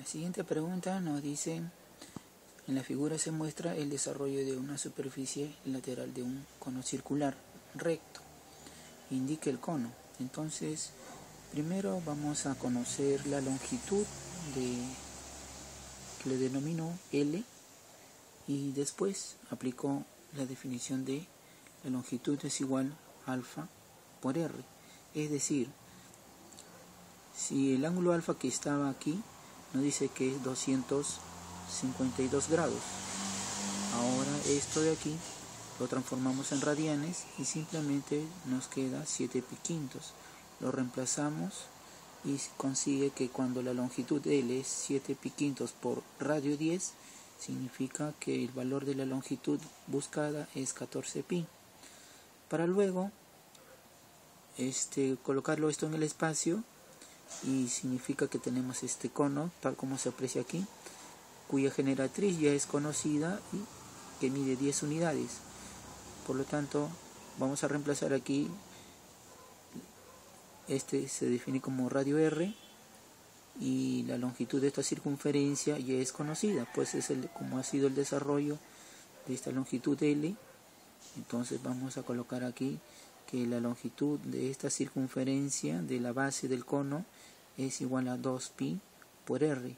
La siguiente pregunta nos dice, en la figura se muestra el desarrollo de una superficie lateral de un cono circular recto. Indique el cono. Entonces, primero vamos a conocer la longitud de que le denomino L y después aplicó la definición de la longitud es igual alfa por R. Es decir, si el ángulo alfa que estaba aquí nos dice que es 252 grados, ahora esto de aquí lo transformamos en radianes y simplemente nos queda 7 piquintos. Lo reemplazamos y consigue que cuando la longitud L es 7 piquintos por radio 10, significa que el valor de la longitud buscada es 14 pi. Para luego este, colocarlo esto en el espacio y significa que tenemos este cono, tal como se aprecia aquí, cuya generatriz ya es conocida y que mide 10 unidades. Por lo tanto, vamos a reemplazar aquí, este se define como radio R y la longitud de esta circunferencia ya es conocida, pues es el, como ha sido el desarrollo de esta longitud L. Entonces vamos a colocar aquí que la longitud de esta circunferencia de la base del cono es igual a 2pi por r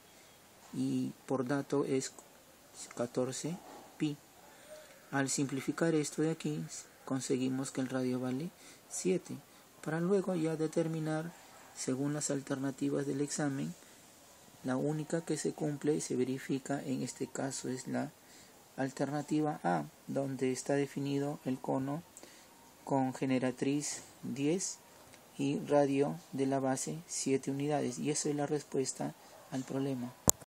y por dato es 14 pi. Al simplificar esto de aquí conseguimos que el radio vale 7 para luego ya determinar según las alternativas del examen la única que se cumple y se verifica en este caso es la alternativa A donde está definido el cono con generatriz 10 y radio de la base 7 unidades y esa es la respuesta al problema.